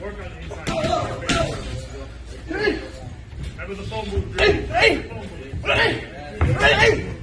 Work on the inside. with a phone booth. Hey, hey, hey, hey, hey.